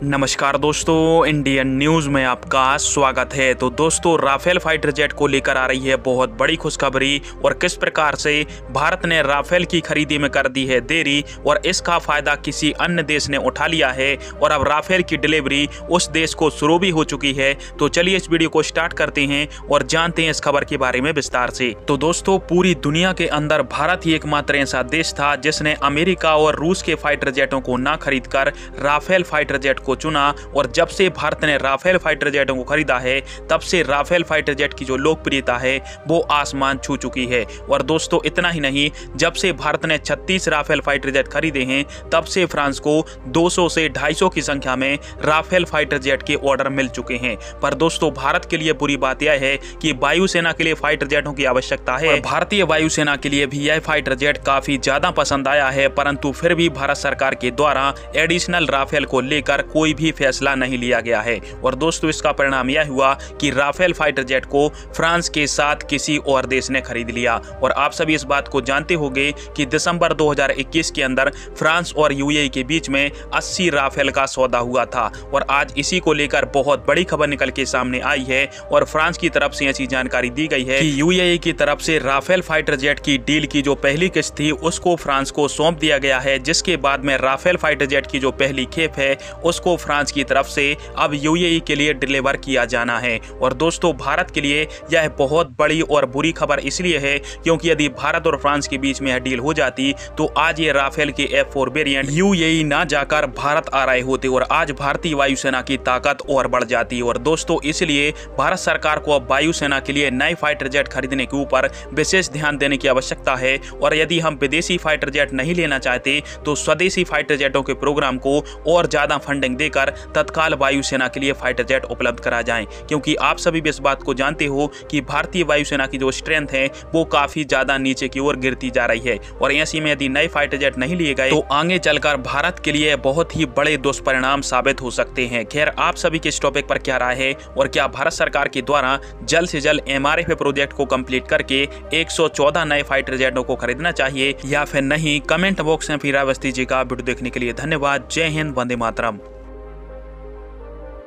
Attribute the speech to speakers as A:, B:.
A: नमस्कार दोस्तों, Indian news में आपका स्वागत है। तो दोस्तों, राफेल फाइटर जेट को लेकर आ रही है बहुत बड़ी खुशखबरी और किस प्रकार से भारत ने राफेल की खरीदी में कर दी है देरी और इसका फ़ायदा किसी अन्य देश ने उठा लिया है और अब राफेल की डिलीवरी उस देश को शुरू भी हो चुकी है। तो चलिए इस वीडियो को स्टार्ट करते हैं और जानते हैं इस खबर के बारे में विस्तार से। तो दोस्तों, पूरी दुनिया के अंदर भारत ही एकमात्र ऐसा देश था जिसने अमेरिका और रूस के फाइटर जेटों को न खरीद राफेल फाइटर जेट को चुना और जब से भारत ने राफेल फाइटर जेटों को खरीदा है, तब से राफेल फाइटर जेट की जो लोकप्रियता है, वो आसमान छू चुकी है। और दोस्तों, इतना ही नहीं, जब से भारत ने 36 राफेल फाइटर जेट खरीदे हैं, तब से फ्रांस को 200 से 250 की संख्या में राफेल फाइटर जेट के ऑर्डर मिल चुके हैं। पर दोस्तों, भारत के लिए बुरी बात यह है कि वायुसेना के लिए फाइटर जेटों की आवश्यकता है। भारतीय वायुसेना के लिए भी यह फाइटर जेट काफ़ी ज़्यादा पसंद आया है, परंतु फिर भी भारत सरकार के द्वारा एडिशनल राफेल को लेकर कोई भी फैसला नहीं लिया गया है। और दोस्तों, इसका परिणाम यह हुआ कि राफेल फाइटर जेट को फ्रांस के साथ किसी और देश ने खरीद लिया। और आप सभी इस बात को जानते होंगे कि दिसंबर 2021 के अंदर फ्रांस और यूएई के बीच में 80 राफेल का सौदा हुआ था। और आज इसी को लेकर बहुत बड़ी खबर निकल के सामने आई है। और फ्रांस की तरफ़ से ऐसी जानकारी दी गई है कि यूएई की तरफ़ से राफेल फाइटर जेट की डील की जो पहली किस्त थी, उसको फ्रांस को सौंप दिया गया है, जिसके बाद में राफेल फाइटर जेट की जो पहली खेप है, उसको फ्रांस की तरफ़ से अब यूएई के लिए डिलीवर किया जाना है। और दोस्तों, भारत के लिए यह बहुत बड़ी और बुरी खबर इसलिए है क्योंकि यदि भारत और फ्रांस के बीच में यह डील हो जाती तो आज ये राफेल के एफ़ फोर वेरियंट यूएई ना जाकर भारत आ रहे होते और आज भारतीय वायुसेना की ताकत और बढ़ जाती। और दोस्तों, इसलिए भारत सरकार को अब वायुसेना के लिए नए फाइटर जेट खरीदने के ऊपर विशेष ध्यान देने की आवश्यकता है। और यदि हम विदेशी फाइटर जेट नहीं लेना चाहते तो स्वदेशी फाइटर जेटों के प्रोग्राम को और ज़्यादा फंडिंग देकर तत्काल वायुसेना के लिए फाइटर जेट उपलब्ध करा जाए, क्योंकि आप सभी भी इस बात को जानते हो कि भारतीय वायुसेना की जो स्ट्रेंथ है, वो काफ़ी ज़्यादा नीचे की ओर गिरती जा रही है। और ऐसी में यदि नए फाइटर जेट नहीं लिए गए तो आगे चलकर भारत के लिए बहुत ही बड़े दुष्परिणाम साबित हो सकते हैं। खैर, आप सभी के इस टॉपिक पर क्या राय है? और क्या भारत सरकार के द्वारा जल्द से जल्द एम प्रोजेक्ट को कंप्लीट करके 114 नए फाइटर जेटों को खरीदना चाहिए, या फिर नहीं? कमेंट बॉक्स में फिर अवस्थी जी का वीडियो देखने के लिए धन्यवाद। जय हिंद, वंदे मातरम।